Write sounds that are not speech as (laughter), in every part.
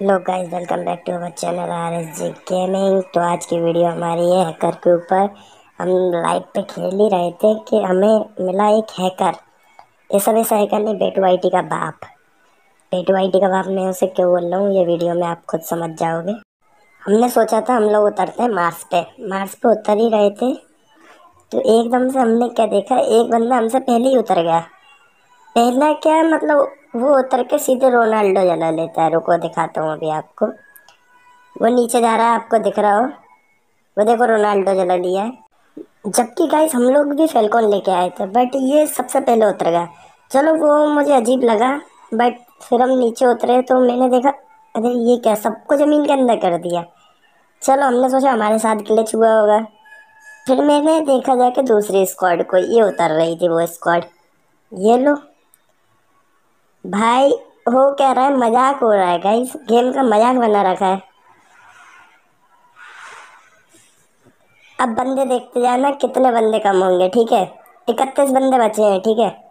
Hello guys welcome back to our channel R S G gaming तो आज की video हमारी है हैकर के ऊपर हम लाइव पे खेल ही रहे थे कि हमें मिला एक हैकर ये सब ऐसा हैकर नहीं बेटू आई का बाप। बेटू आई का बाप मैं उसे क्यों बोल रहा हूँ? ये वीडियो में आप खुद समझ जाओगे। हमने सोचा था हम लोग उतरते हैं मार्स पे। मार्स पे उतर ही रहे थे। तो एकदम से हमने क्या देखा, एक बंदा हमसे पहले ही उतर गया। पहला क्या मतलब वो उतर के सीधे रोनाल्डो जला लेता है। रुको, दिखाता हूँ अभी आपको। वो नीचे जा रहा है, आपको दिख रहा हो। वो देखो, रोनाल्डो जला लिया है। जबकि गाइस हम लोग भी फेलकॉन लेके आए थे बट ये सबसे पहले उतर गया। चलो, वो मुझे अजीब लगा बट फिर हम नीचे उतरे तो मैंने देखा, अरे, ये क्या सबको ज़मीन के अंदर कर दिया। चलो, हमने सोचा हमारे साथ ग्लिच हुआ होगा। फिर मैंने देखा जाके दूसरी स्क्वाड को, ये उतर रही थी वो स्क्वाड ये लो। भाई, हो कह रहा है? मज़ाक हो रहा है गाइस गेम का मज़ाक बना रखा है। अब बंदे देखते जाना कितने बंदे कम होंगे, ठीक है? इकतीस बंदे बचे हैं, ठीक है?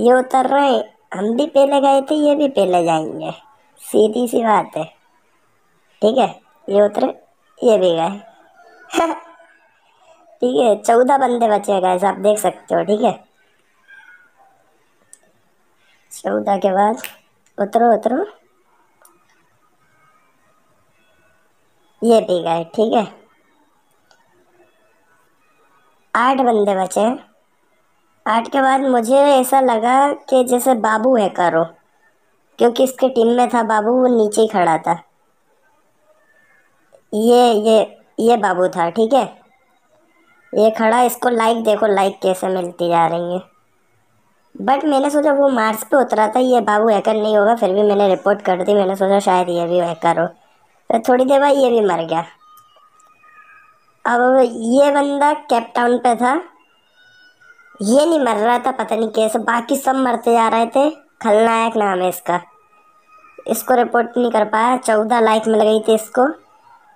ये उतर रहे हैं। हम भी पहले गए थे, ये भी पहले जाएँगे। सीधी सी बात है। ठीक है? ये उतरे, ये भी गए। (laughs) ठीक है, चौदह बंदे बचे हैं गए आप देख सकते हो, ठीक है? चौदह के बाद। उतरो उतरो। ये भी गए, ठीक है। आठ बंदे बचे। आठ के बाद मुझे ऐसा लगा कि जैसे बाबू है करो, क्योंकि इसके टीम में था बाबू, वो नीचे ही खड़ा था। ये ये ये बाबू था, ठीक है। ये खड़ा, इसको लाइक देखो लाइक कैसे मिलती जा रही है। बट मैंने सोचा वो मार्स पे उतरा था, ये बाबू हैकर नहीं होगा, फिर भी मैंने रिपोर्ट कर दी, मैंने सोचा शायद ये भी हैकर हो। फिर थोड़ी देर बाद ये भी मर गया। अब ये बंदा कैप टाउन पे था। ये नहीं मर रहा था, पता नहीं कैसे, बाकी सब मरते जा रहे थे। खलनायक नाम है इसका। इसको रिपोर्ट नहीं कर पाया, चौदह लाइक मिल गई थी इसको।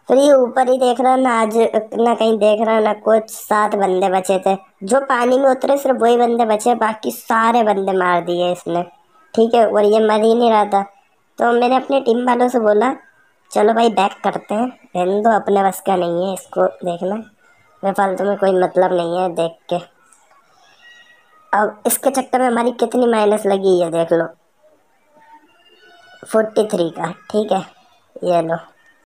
फिर ये ऊपर ही देख रहा, ना आज, ना कहीं देख रहा, ना कुछ। सात बंदे बचे थे। जो पानी में उतरे, सिर्फ़ वही बंदे बचे बाकी सारे बंदे मार दिए इसने। ठीक है, और ये मर ही नहीं रहा था। तो मैंने अपने टीम वालों से बोला, चलो भाई बैक करते हैं। रहने दो, अपने बस का नहीं है इसको देखना। मैं फालतू में कोई मतलब नहीं है देख के। अब इसके चक्कर में हमारी कितनी माइनस लगी है, देख लो। फोर्टी थ्री का। ठीक है, ये लो।